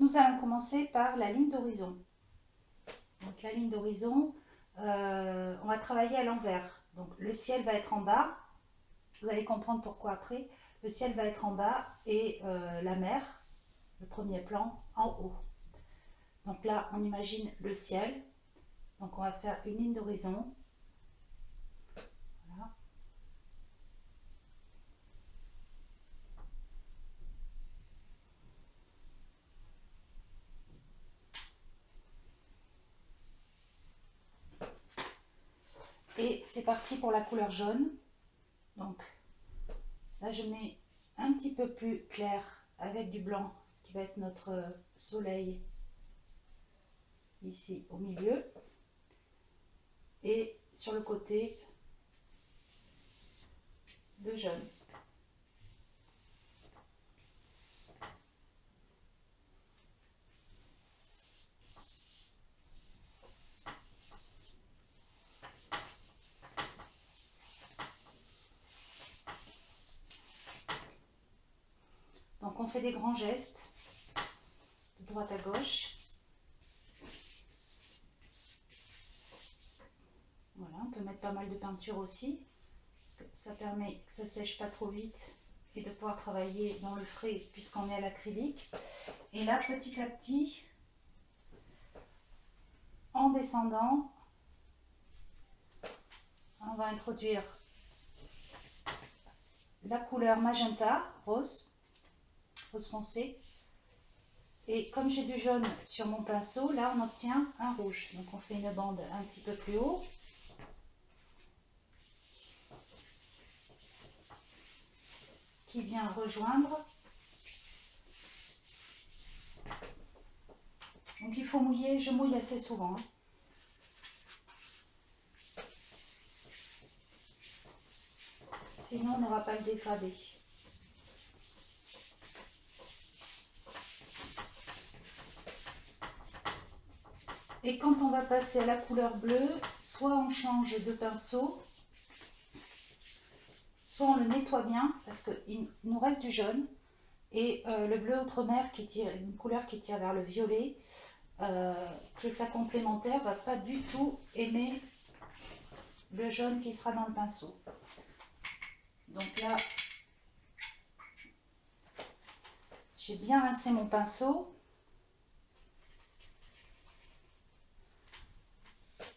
Nous allons commencer par la ligne d'horizon. Donc la ligne d'horizon, euh, on va travailler à l'envers. Donc le ciel va être en bas, vous allez comprendre pourquoi après. Le ciel va être en bas et euh, la mer, le premier plan, en haut. Donc là, on imagine le ciel. Donc on va faire une ligne d'horizon. Voilà. C'est parti pour la couleur jaune. Donc là, je mets un petit peu plus clair avec du blanc, ce qui va être notre soleil ici au milieu. Et sur le côté, le jaune. Donc on des grands gestes de droite à gauche. Voilà, on peut mettre pas mal de peinture aussi. ça permet que ça sèche pas trop vite et de pouvoir travailler dans le frais puisqu'on est à l'acrylique. Et là, petit à petit, en descendant, on va introduire la couleur magenta, rose, rose foncé. Et comme j'ai du jaune sur mon pinceau, là on obtient un rouge. Donc on fait une bande un petit peu plus haut. Qui vient rejoindre. Donc il faut mouiller, je mouille assez souvent. Hein. Sinon on n'aura pas le dégradé. Et quand on va passer à la couleur bleue, soit on change de pinceau, soit on le nettoie bien parce qu'il nous reste du jaune. Et euh, le bleu outre-mer, qui tire, une couleur qui tire vers le violet, euh, qui est sa complémentaire, va pas du tout aimer le jaune qui sera dans le pinceau. Donc là, j'ai bien rincé mon pinceau.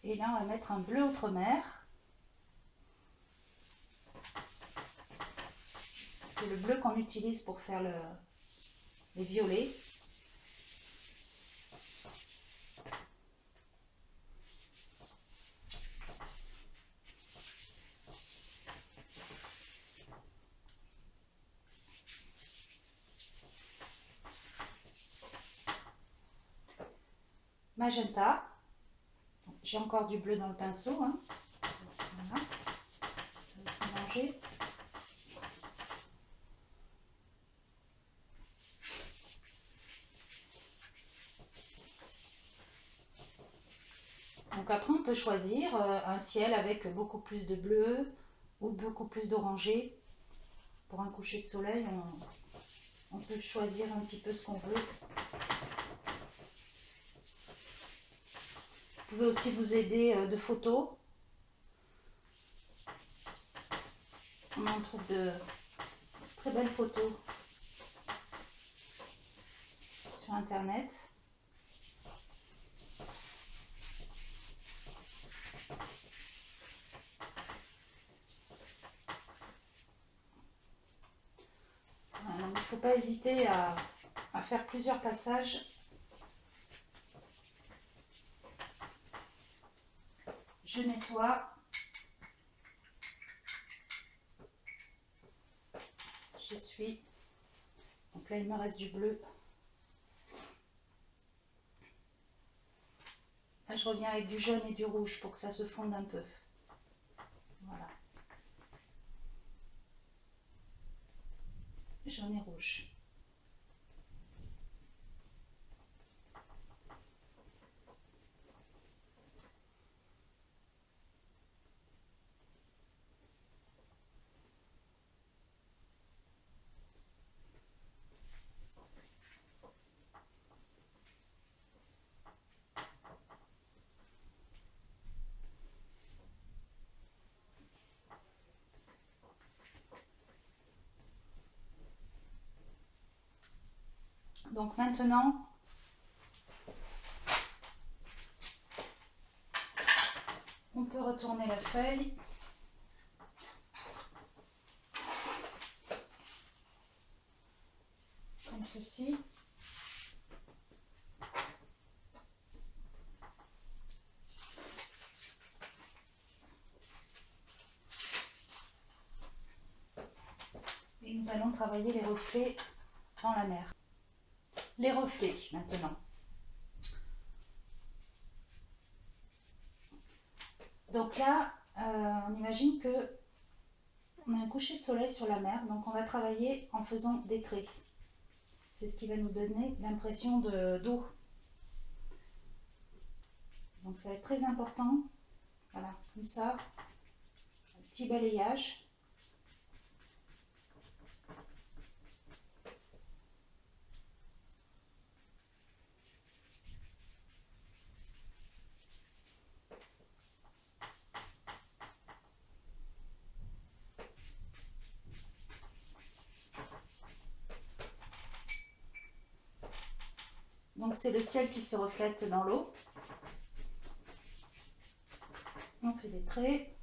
Et là, on va mettre un bleu outre-mer. C'est le bleu qu'on utilise pour faire le, les violets. magenta. J'ai encore du bleu dans le pinceau. Hein. Donc après, on peut choisir euh, un ciel avec beaucoup plus de bleu ou beaucoup plus d'orangé. Pour un coucher de soleil, on peut choisir un petit peu ce qu'on veut. Aussi vous aider euh, de photos. On en trouve de très belles photos sur internet. il ne faut pas hésiter à faire plusieurs passages je nettoie. suis Donc là, il me reste du bleu. Là, je reviens avec du jaune et du rouge pour que ça se fonde un peu. Voilà. Jaune et rouge. Donc maintenant, on peut retourner la feuille. Comme ceci. Et nous allons travailler les reflets dans la mer. Les reflets maintenant. Donc là, euh, on imagine que on a un coucher de soleil sur la mer, donc on va travailler en faisant des traits. C'est ce qui va nous donner l'impression d'eau. Donc ça va être très important. Voilà, comme ça, petit balayage. Donc c'est le ciel qui se reflète dans l'eau. On fait des.